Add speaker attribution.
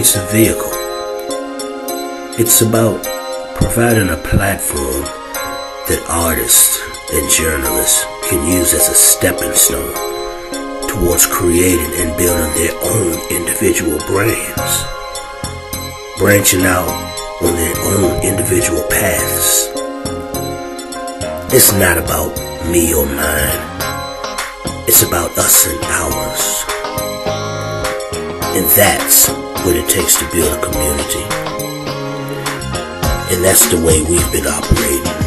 Speaker 1: It's a vehicle. It's about providing a platform that artists and journalists can use as a stepping stone towards creating and building their own individual brands, branching out on their own individual paths. It's not about me or mine. It's about us and ours. And that's what it takes to build a community. And that's the way we've been operating